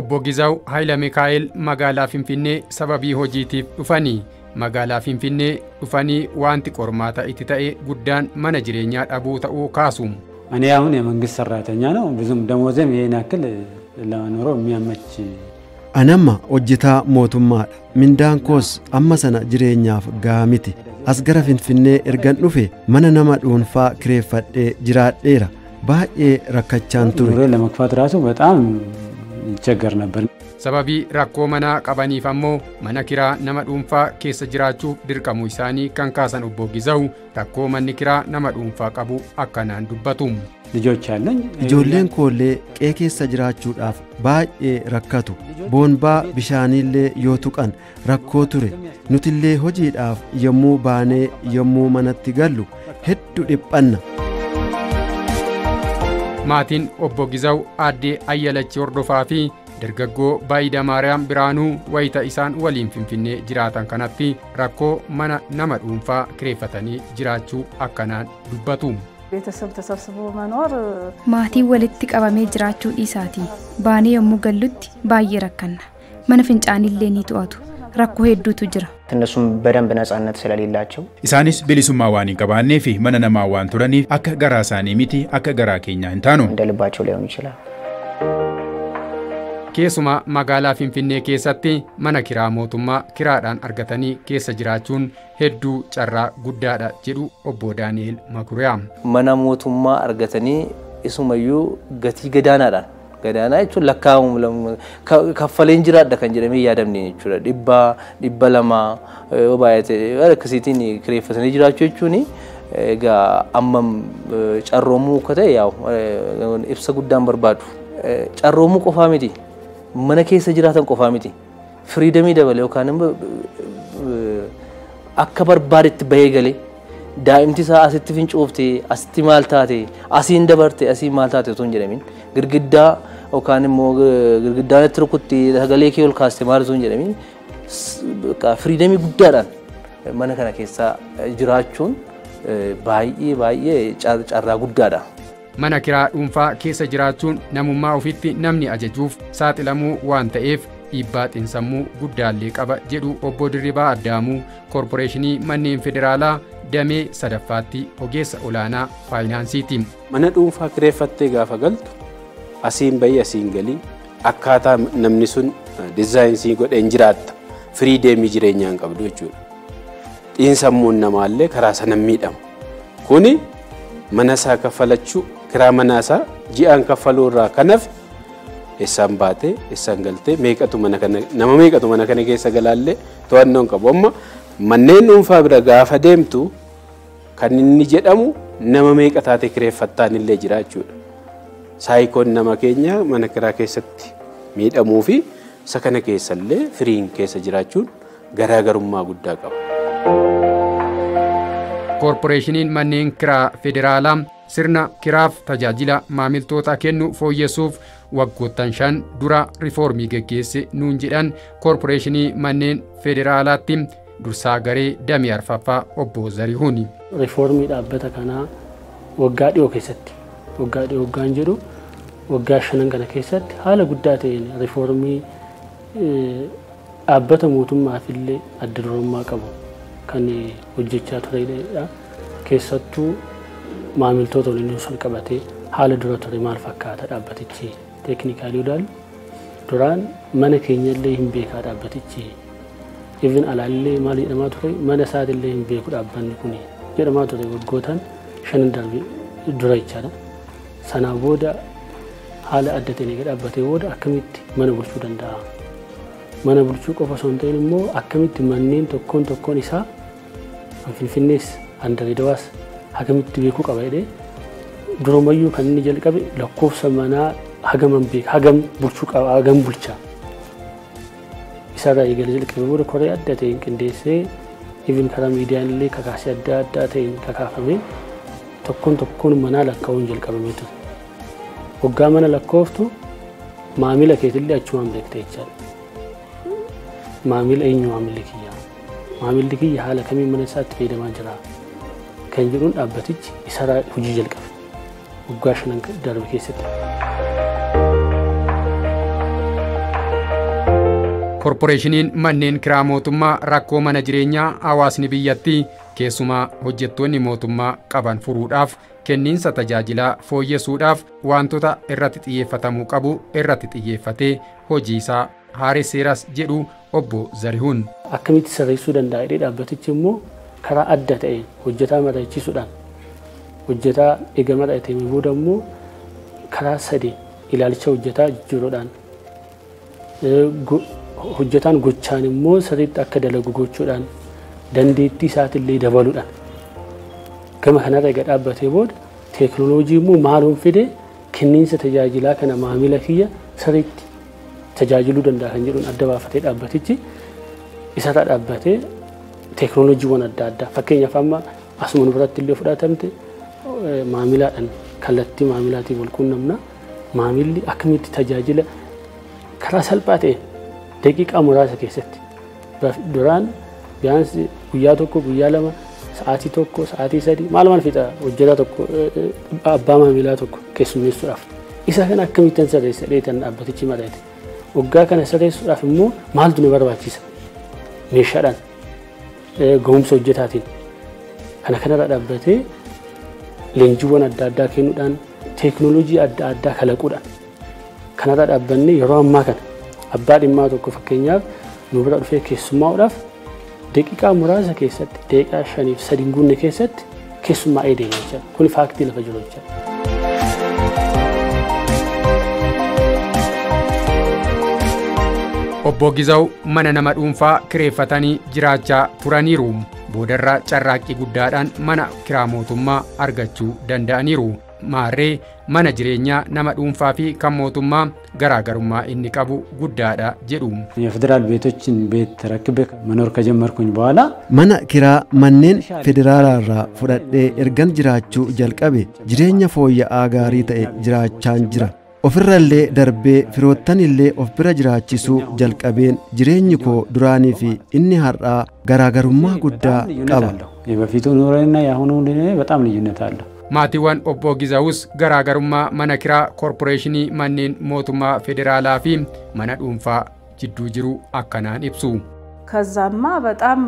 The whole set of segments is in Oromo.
Obbo Gizaw Haayila Mikaa'el magaalaa Finfinnee sababii hojiitiif dhufanii magaalaa Finfinnee dhufanii wanti qormaata itti ta'e guddaan mana jireenyaa dhabuu ta'uu kaasu. እኔ አሁን የመንግስት ሰራተኛ ነው። ብዙም ደሞዝም ይሄን ያክል ለመኖረው የሚያመች Anamma hojjetaa mootummaadha. Mindaan koos amma sana jireenyaaf gahaa miti. As gara Finfinnee ergan dhufe mana nama dhuunfaa kireeffadhee jiraadheera. Baay'ee rakkachaan ture. ኑሮ ለመክፋት ራሱ በጣም ይቸገር ነበር። Sababii rakkoo manaa qabaniif ammoo mana kiraa nama dhuunfaa keessa jiraachuuf dirqamuu isaanii kan kaasan obbo Gizaw rakkoo manni kiraa nama dhuunfaa qabu akkanaan dubbatu. ልጆች አለኝ። Ijoolleen koollee qe'ee keessa jiraachuudhaaf baay'ee rakkatu. Boonbaa bishaaniillee yoo tuqan rakkoo ture. Nutillee hojiidhaaf yommuu baanee yommuu manatti gallu hedduu dhiphanna. maatiin obbo Gizaw aaddee Ayyalachi Hordofaa fi dargaggoo Baayida Maariyaam Biraanuu wayita isaan waliin finfinnee jiraatan kanatti rakkoo mana nama dhuunfaa kireeffatanii jiraachuu akkanaan dubbatu. maatiin walitti qabamee jiraachuu dhiisaati baanee yommuu gallutti baay'ee rakkanna mana fincaanii illee ni to'atu. Rakkoo hedduutu jira እነሱም በደንብ ነጻነት ስለሌላቸው Isaanis bilisummaa waan hin qabaannee fi mana namaa waan turaniif akka garaa isaanii miti akka garaa keenyaa hin taanu. እንደ ልባቸው ላይሆን ይችላል። Keessumaa magaalaa Finfinnee keessatti mana kiraa mootummaa kiraadhaan argatanii keessa jiraachuun hedduu carraa guddaadha jedhu obbo Daani'el Makuriyaa. mana mootummaa argatanii isumayyuu gatii gadaanaadhaan gadaanaa jechuun lakkaa'amu kaffaleen jiraadha kan jedhamee yaadamne jechuudha dhibba dhibba lama yoo baay'ate akkasiitiin kireeffatanii jiraachuu jechuun egaa ammam carroomuu akka ta'e yaa'u ibsa guddaan barbaadu carroomuu qofaa miti mana keessa jiraatan qofaa miti firiidamii dabale yookaan akka barbaadetti bahee galee daa'imti isaa asitti fincooftee asitti maal taate asiin dabarte asiin maal taate osoo hin jedhamin girgiddaa yookaan immoo girgiddaan itti rukutti sagalee kee ol kaaste maal osoo hin jedhamin firiidamii guddaadhaan mana kana keessa jiraachuun baay'ee baay'ee carraa guddaadha. Mana kiraa dhuunfaa keessa jiraachuun namummaa ofitti namni ajajuuf saaxilamuu waan ta'eef dhiibbaa xiinsammuu guddaallee qaba jedhu obbo Dirribaa Addaamuu koorporeeshinii manneen federaalaa damee sadaffaatti ogeessa olaanaa faayinaansiiti. Mana dhuunfaa kireeffattee gaafa galtu asiin bahi asiin galii akkaataa namni sun dizaayinsii godheen jiraatta firii deemii jireenyaa hin qabdu jechuudha. Xiinsammuun namaallee karaa sana miidhama. Kuni mana isaa kaffalachuu kiraa manaa isaa ji'aan kaffaluu irraa kanaaf eessaan baatee eessaan galtee meeqatu mana kana nama meeqatu mana kana keessa galaallee to'annoon qabu amma manneen dhuunfaa bira gaafa deemtu kan inni jedhamu nama meeqa taate kireeffattaan illee jira jechuudha. Saayikoon nama keenya mana kiraa keessatti miidhamuu fi isa kana keessallee firiin keessa jiraachuun garaagarummaa guddaa qaba. Koorporeeshiniin manneen kiraa federaalaa sirna kiraaf tajaajila maamiltoota kennu fooyyessuuf waggoottan shan dura rifoormii geggeesse nuun jedhan koorporeeshinii manneen federaalaatti dursaa garee damee arfaffaa obbo Zarihuuni. Rifoormii dhaabbata kanaa waggaa dhiyoo keessatti waggaan jedhu waggaa shanan kana keessatti haala guddaa ta'een rifoormii dhaabbata mootummaaf illee adda durummaa qabu kan hojjechaa turedha. Keessattuu maamiltoota waliin sun qabatee haala dura ture maal fakkaata dhaabbatichi teeknikaalii ilaalu duraan mana keenya illee hin beekaa dhaabbatichi even alaallee maal jedhamaa ture mana isaatillee hin beeku dhaabbanni kun jedhamaa ture waggootaan shanan darbe dura jechaadha. Sanaa booda haala adda ta'een eega dhaabbatee booda akkamitti mana bulchuu danda'a. Mana bulchuu qofa osoo hin ta'in immoo akkamitti manneen tokkoon tokkoon isaa Finfinnees Andareedawaas akkamitti beekuu qaba jedhee durumayyuu kan inni jalqabe lakkoofsa manaa hagaman beeka hagam bulchuu qaba hagam bulchaa. Isarraa eegalee jalqabe booda koree adda ta'een qindeessee even karaa miidiyaan illee kakaasee adda addaa ta'een kakaafamee tokkoon tokkoon manaa lakkaa'uun jalqabamee ture. Waggaa mana lakkooftu maamila keetillee achumaan beekta jechaadha. Maamila eenyu maamilli kiyyaa? Maamilli kiyya haala kamiin mana isaatti fayyadamaa jira? Kan jedhuun dhaabbatichi isarraa hojii jalqabe. Waggaa shanan darbe keessatti. Korporeeshiniin manneen kiraa mootummaa rakkoo mana jireenyaa hawaasni biyyattii keessumaa hojjettoonni mootummaa qaban furuudhaaf kenniinsa tajaajilaa fooyyessuudhaaf wantoota irratti xiyyeeffatamuu qabu irratti xiyyeeffatee hojii isaa haaresseeras jedhu obbo Zarihuun. Akkamitti sirreessuu danda'a jedhee dhaabbatichi immoo karaa adda ta'een hojjetaa mari'achiisuudhaan hojjetaa eegama dha'ateen booda immoo karaa sadeen ilaalcha hojjetaa jijjiiruudhaan hojjetaan gochaan immoo sirriitti akka dalagu gochuudhaan dandeettii isaatiillee dabaluudhaan gama kanarra egaa dhaabbatee booda teekinooloojii immoo maaluun fide kenniinsa tajaajilaa kana maamila kiyya sirriitti tajaajiluu danda'a kan jedhuun adda baafatee dhaabbatichi isarra dhaabbatee teekinooloojiiwwan adda addaa fakkeenyaaf amma asuma biratti illee fudhatamte maamilaadhaan kallattii maamilaatiin wal quunnamna maamilli akkamitti tajaajila karaa salphaa ta'een daqiiqaa muraasa keessatti duraan guyyaa tokko guyyaa lama sa'aatii tokko sa'aatii sadii maal maal fixa hojjetaa tokko abbaa maamilaa tokko keessummeessuudhaaf isa kana akkamittan sirreessa dheetan dhaabbatichi mari'ate waggaa kana sirreessuudhaaf immoo maaltu nu barbaachisa meeshaadhaan ga'umsa hojjetaatiin kana kanarra dhaabbatee leenjiiwwan adda addaa kennuudhaan teekinooloojii adda addaa kalaquudhaan kanarra dhaabbannee yeroo ammaa kana abbaa dhimmaa tokko fakkeenyaaf nu bira dhufee keessummaa'uudhaaf daqiiqaa muraasa keessatti daqiiqaa shaniif sadii guunne keessatti keessummaa'ee deema jechuudha. Kun faaktii lafa jiru jechuudha. Obbo Gizaw mana nama dhuunfaa kireeffatanii jiraachaa turaniiru. Boodarraa carraaqqii guddaadhaan mana kiraa mootummaa argachuu danda'aniiru. Maarree mana jireenyaa nama dhuunfaa fi kan mootummaa garaagarummaa inni qabu guddaadha jedhu. የፌዴራል ቤቶችን ቤት ተረክቤ መኖር ከጀመርኩኝ በኋላ mana kiraa manneen federaalaarraa fudhadhee ergan jiraachuu jalqabe jireenya fooyya'aa gaarii ta'e jiraachaan jira ofirrallee darbee firoottanillee of bira jiraachisuu jalqabeen jireenyi koo duraanii fi inni har'aa garaagarummaa guddaa qaba የበፊቱ ኑሮና የአሁኑ በጣም ልዩነት አለው። Maatiiwwan obbo Gizawus garaagarummaa mana kiraa koorporeeshinii manneen mootummaa federaalaa fi mana dhuunfaa jidduu jiru akkanaan ibsu. ከዛማ በጣም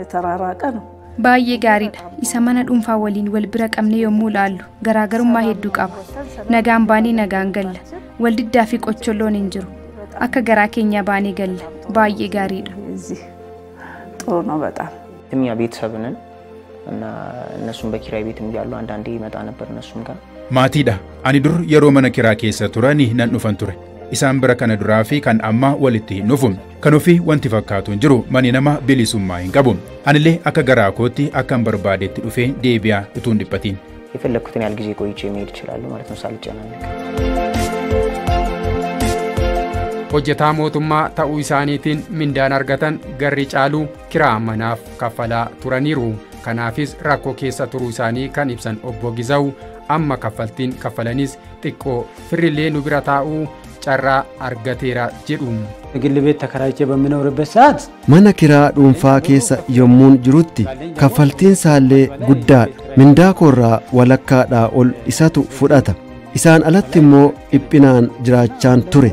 የተራራቀ ነው። Baay'ee gaariidha. Isa mana dhuunfaa waliin wal bira qabne yommuu ilaallu garaagarummaa hedduu qaba. Nagaan baanee nagaan galla. Waldiddaa fi qocholloon hin jiru. Akka garaa keenyaa baanee galla. Baay'ee gaariidha. ጥሩ ነው በጣም እኛ ቤተሰብ ነን እና እነሱም በኪራይ ቤትም እያሉ አንዳንዴ ይመጣ ነበር እነሱም ጋር Maatiidha. Ani dur yeroo mana kiraa keessa turani nan dhufan ture. Isaan bira kana duraa fi kan ammaa walitti hin dhufumne. Kan ofii wanti fakkaatu hin jiru mani nama bilisummaa hin qabu. Anillee akka garaa kootti akkan barbaadetti dhufee deebi'aa utuu hin dhiphatiin. የፈለግኩትን ያህል ጊዜ ቆይቼ መሄድ እችላለሁ ማለት ነው ሳልጨናነቅ። Hojjetaa mootummaa ta'uu isaaniitiin mindaan argatan garri caalu kiraa manaaf kaffalaa turaniiru. kanaafis rakkoo keessa turuu isaanii kan ibsan obbo Gizaw amma kaffaltiin kaffalanis xiqqoo firrillee nu bira taa'uu carraa argateera jedhuun Mana kiraa dhuunfaa keessa yommuun jirutti kaffaltiin saallee guddaadha. Mindaa koorraa walakkaadhaa ol isatu fudhata. Isaan alatti immoo dhiphinaan jiraachaan ture.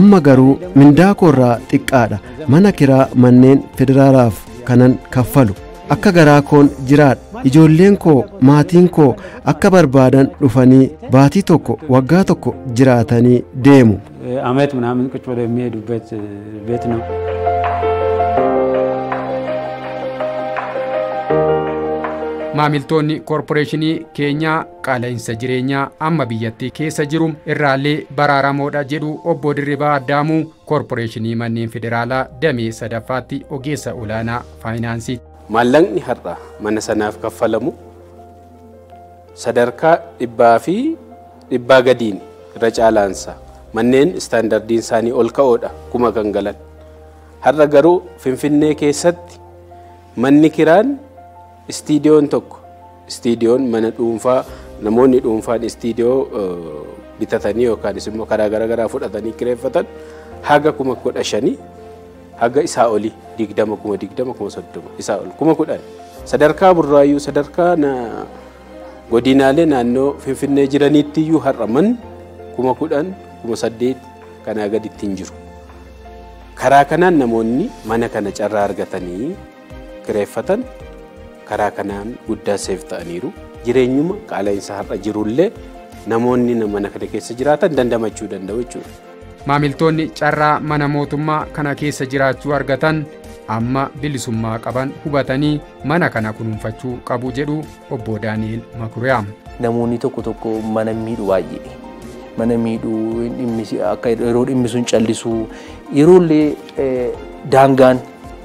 Amma garuu mindaa koorraa xiqqaadha. Mana kiraa manneen federaalaaf kanan kaffalu. akka garaa koon jiraadha ijoolleen koo maatiin koo akka barbaadan dhufanii baatii tokko waggaa tokko jiraatanii deemu. ameet minaamin qiccoo deemee dubbeet beetnam. maamiltoonni koorporeeshinii keenyaa qaala'insa jireenyaa amma biyyattii keessa jiru irraallee baraaramoodha jedhu obbo Dirribaa Addaamuu koorporeeshinii manneen federaalaa damee sadaffaatti ogeessa olaanaa faayinaansii Maallaqni har'a mana sanaaf kaffalamu sadarkaa dhibbaa fi dhibbaa gadiin irra caalaansa manneen istaandardiin isaanii ol ka'oodha kuma kan galan. Har'a garuu Finfinnee keessatti manni kiraan istiidiyoon tokko istiidiyoon mana dhuunfaa namoonni dhuunfaan istiidiyoo bitatanii yookaan immoo karaa garaagaraa fudhatanii kireeffatan haga kuma kudha shanii haga isaa olii digdama kuma digdama kuma soddoma isaa ol kuma kudhan sadarkaa burraayyuu sadarkaa godinaalee naannoo finfinnee jiraniitti iyyuu har'a manni kuma kudhan kuma saddeet kanaa gaditti hin jiru. Karaa kanaan namoonni mana kana carraa argatanii kireeffatan karaa kanaan guddaa seef ta'aniiru. Jireenyuma qaala'insa har'a jirullee namoonni mana kana keessa jiraatan dandamachuu danda'u jechuudha. Maamiltoonni carraa mana mootummaa kana keessa jiraachuu argatan amma bilisummaa qaban hubatanii mana kana kunuunfachuu qabu jedhu obbo Daani'el Makuriyaa. Namoonni tokko tokko mana miidhu baay'ee. Mana miidhuu akka yeroo dhimmi sun callisuu yeroollee daangaan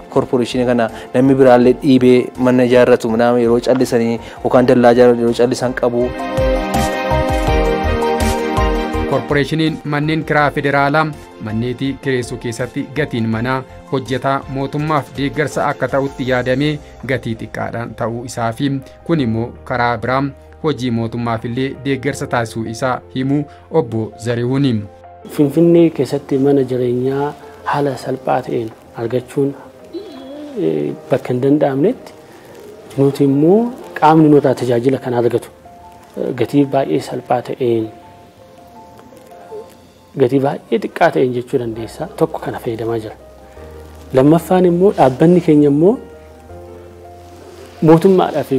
korporeeshinii kana namni biraallee dhiibee mana ijaarratu yeroo callisanii yookaan dallaa ijaarratu yeroo callisan qabu. Korporeeshiniin manneen kiraa federaalaa manneetii kireessuu keessatti gatiin manaa hojjetaa mootummaaf deeggarsa akka ta'utti yaadamee gatii xiqqaadhaan ta'uu isaa fi kun immoo karaa biraa hojii mootummaaf illee deeggarsa taasisuu isaa himuu obbo Zarihuuni. Finfinnee keessatti mana jireenyaa haala salphaa ta'een argachuun bakka hin danda'amnetti nuti immoo qaamni nuti tajaajila kana argatu gatii baay'ee salphaa ta'een gatii baay'ee xiqqaa ta'een jechuu dandeessa tokko kana fayyadamaa jira. Lammaffaan immoo dhaabbanni keenya immoo mootummaadhaaf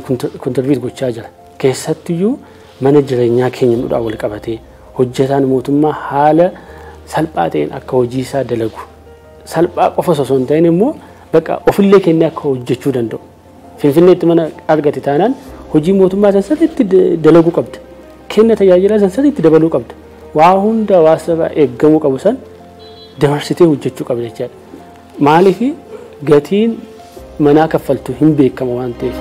kontirbiit gochaa jira. Keessattiyyuu mana jireenyaa keenya nudhaa wal qabatee hojjetaan mootummaa haala salphaa ta'een akka hojii isaa dalagu. Salphaa qofa osoo hin ta'in immoo bakka ofillee kennee akka hojjechuu danda'u. Finfinneetti mana argate taanaan hojii mootummaa san sirriitti dalaguu qabda. Kenna tajaajilaa san sirriitti dabaluu qabda. Waa hunda hawaasa eeggamuu qabu san dabarsitee hojjechuu qabda jechaadha. Maaliif gatiin manaa kaffaltu hin beekama waan ta'eef.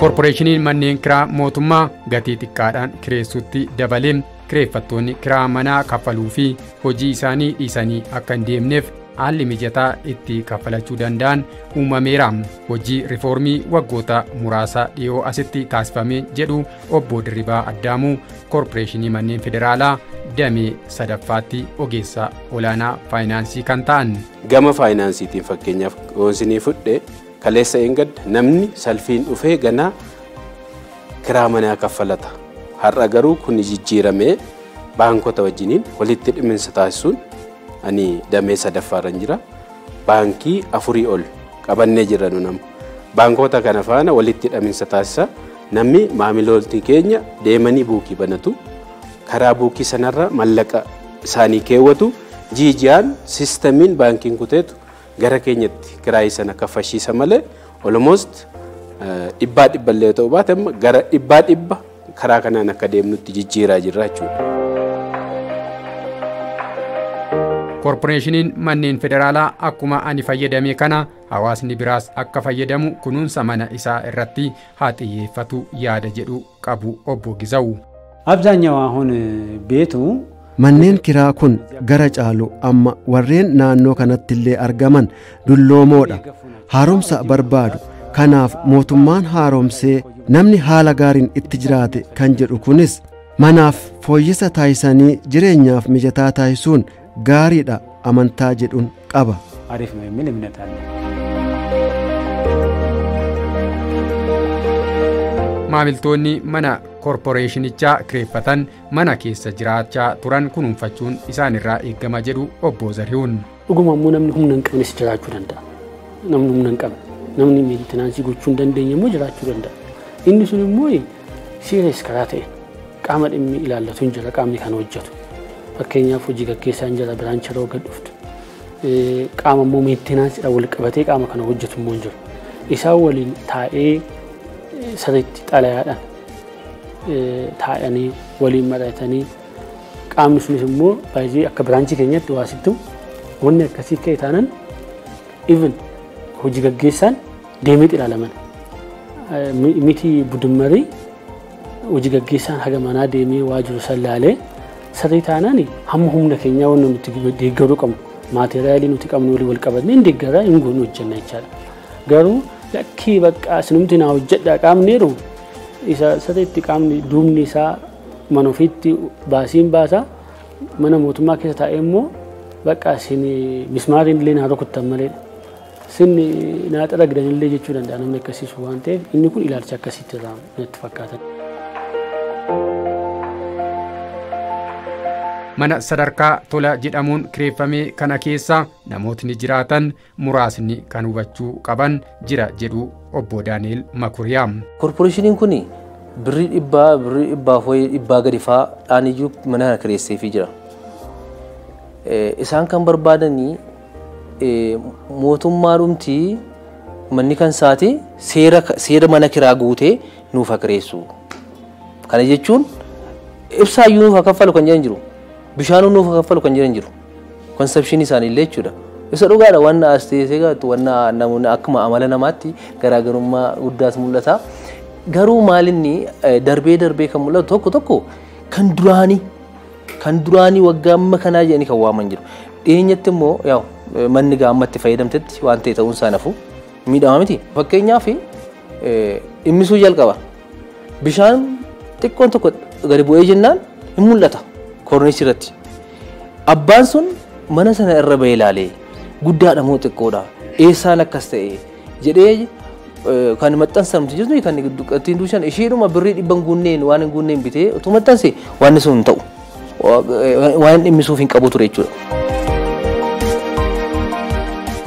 Korporeeshiniin manneen kiraa mootummaa gatii xiqqaadhaan kireessuutti dabalee kireeffattoonni kiraa manaa kaffaluu fi hojii isaanii dhiisanii akka hin deemneef haalli mijataa itti kaffalachuu danda'an uumameera. Hojii rifoormii waggoota muraasa dhiyoo asitti taasifame jedhu obbo Dirribaa Addaamuu korporeeshinii manneen federaalaa damee sadaffaatti ogeessa olaanaa faayinaansii kan ta'an. Gama faayinaansiitiin fakkeenyaaf goonsinii fudhee kaleessa eengadda namni salfiin dhufee ganaa kiraa manaa kaffalata. Har'a garuu kun jijjiiramee baankota wajjiniin walitti dhiminsa taasisuun ani damee sadaffaarran jira. Baankii afurii ol qabannee jira nu nama. Baankota kana faana walitti hidhaminsa taasisa. Namni maamiloolti keenya deemanii buukii banatu. Karaa buukii sanarra mallaqa isaanii keewwatu. Jiijiyaan sistamiin baankiin kuteetu gara keenyatti kiraayii sana kaffalchiisa malee almost dhibbaa dhibba illee ta'uu baate gara dhibbaa dhibba karaa kanaan akka deemnutti jijjiiraa jirra jechuudha. Korporeeshiniin manneen federaalaa akkuma ani fayyadame kana hawaasni biraas akka fayyadamu kunuunsa mana isaa irratti haa xiyyeeffatu yaada jedhu qabu obbo Gizawu. አብዛኛው አሁን ቤቱ Manneen kiraa kun gara caalu amma warreen naannoo kanattillee argaman dulloomoodha. Haaromsa barbaadu. Kanaaf mootummaan haaromsee namni haala gaariin itti jiraate kan jedhu kunis manaaf fooyyisa taasisanii jireenyaaf mijataa taasisuun gaariidha amantaa jedhuun qaba. Ariif Muhimmin Maamiltoonni mana korporeeshinichaa kireeffatan mana keessa jiraachaa turan kunuunfachuun isaanirraa eegama jedhu obbo Zarihuun. Dhuguma immoo namni humna hin qabnes jiraachuu danda'a. Namni humna hin qabne namni meenteenaansii gochuu hin dandeenye immoo jiraachuu danda'a. Inni sun immoo sirees karaa ta'e qaama dhimmi ilaallatu hin jira qaamni kan hojjetu. Fakkeenyaaf hojii gaggeessaa hin jira biraan charoo gad dhuftu. Qaama immoo meenteenaansiidhaan wal qabatee qaama kana hojjetu immoo jiru. Isaan waliin taa'ee sirriitti xalayaadhaan taa'anii waliin mari'atanii qaamni sunis immoo baay'ee akka biraanchii keenyatti waasittu wanni akkasii ka'e taanan even hojii gaggeessaan deemee ilaalaman miti budummarii hojii gaggeessaan haga manaa deemee waajjiru san laalee sirrii taanaan hamma humna keenyaa wanna nuti deeggaruu qabnu maateriyaalii nuti qabnu walii wal qabatnee hin deeggaraa hin goonu hojjenna jechaadha garuu lakkii bakka sinumti naa hojjedha qaamni jedhu isa sirriitti qaamni duubni isaa mana ofiitti baasiin baasa mana mootummaa keessa taa'ee immoo bakka isin mismaariin illee naa rukuttan maleedha. Isin naa xaragdan illee jechuu danda'a namni akkasiisu waan ta'eef inni kun ilaalcha akkasiitti irraa natti fakkaata. Mana sadarkaa tola jedhamuun kireeffame kana keessa namootni jiraatan muraasni kan hubachuu qaban jira jedhu obbo Daani'el Makuriyaa. Korporeeshiniin kun birrii dhibbaa birrii dhibbaa fi dhibbaa gadi fa'aadhaan iyyuu mana kana kireesseefii jira. Isaan kan barbaadanii mootummaa dhumtii manni kan isaati seera mana kiraa guutee nuuf kireessu. Kana jechuun ibsaayyuu nuuf haa kaffalu kan jiran jiru. Bishaanuu nuuf kaffalu kan jiran jiru. Konsepshinii isaaniillee jechuudha. Isa dhugaadha wanna as teessee gaatu wanna namoonni akkuma amala namaatti garaagarummaa guddaas mul'ata. Garuu maalinni darbee darbee kan mul'atu tokko tokko kan duraanii kan duraanii waggaa amma kanaa jedhanii kan waaman jiru. Dhiyeenyatti immoo yaa'u manni gaammatti fayyadamtetti waan ta'e ta'uun isaa nafu miidhama miti. Fakkeenyaaf dhimmisuu jalqaba. Bishaan xiqqoon tokko gadi bu'ee jennaan hin mul'ata koornichi irratti. Abbaan sun mana sana irra bahee ilaalee guddaadha moo xiqqoodha eessaan akkas ta'e jedhee kan maxxansamti jirtu kan ittiin duushan isheedhuma birrii dhibban guunneen waan hin guunneen bitee utuu maxxanse waan sun hin ta'u waan dhimmisuuf hin qabu ture jechuudha.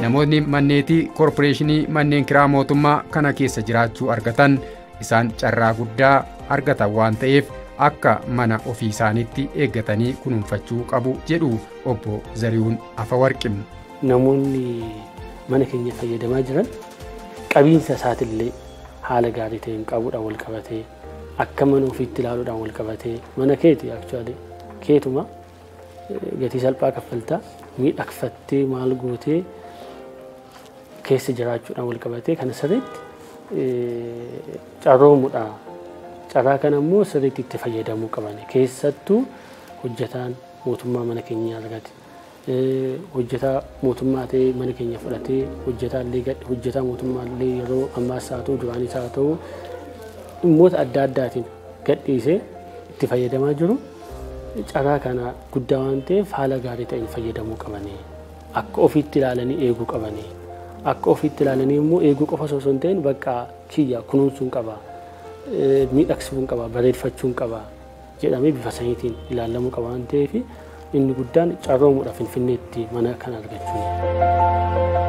Namoonni manneetii koorporeeshinii manneen kiraa mootummaa kana keessa jiraachuu argatan isaan carraa guddaa argatan waan ta'eef akka mana ofii isaaniitti eeggatanii kunuunfachuu qabu jedhu obbo Zarihuun Afawarqim. Namoonni mana keenya fayyadamaa jiran qabiinsa isaatillee haala gaarii ta'een qabuudhaan wal qabatee akka mana ofiitti ilaaluudhaan wal qabatee mana keeti akchuwaali keetuma gatii salphaa kaffaltaa miidhagfattee maal gootee keessa jiraachuudhaan wal qabatee kana sirriitti carroomuudha. Carraa kana immoo sirriitti itti fayyadamuu qaban keessattuu hojjetaan mootummaa mana keenyaa argate. hojjetaa mootummaa ta'ee mana keenya fudhatee hojjetaa mootummaa illee yeroo ammaas haa ta'u duraanis haa ta'u dhimmoota adda addaatiin gadhiisee itti fayyadamaa jiru carraa kana guddaa waan ta'eef haala gaarii ta'een fayyadamuu qabanii akka ofiitti ilaalanii eeguu qabanii akka ofiitti ilaalanii immoo eeguu qofa osoo hin ta'in bakka kiyya kunuunsuun qaba miidhagsuun qaba bareeffachuun qaba jedhamee bifa saniitiin ilaalamuu qaba waan ta'eef inni guddaan carroomuudha finfinneetti mana kana argachuun.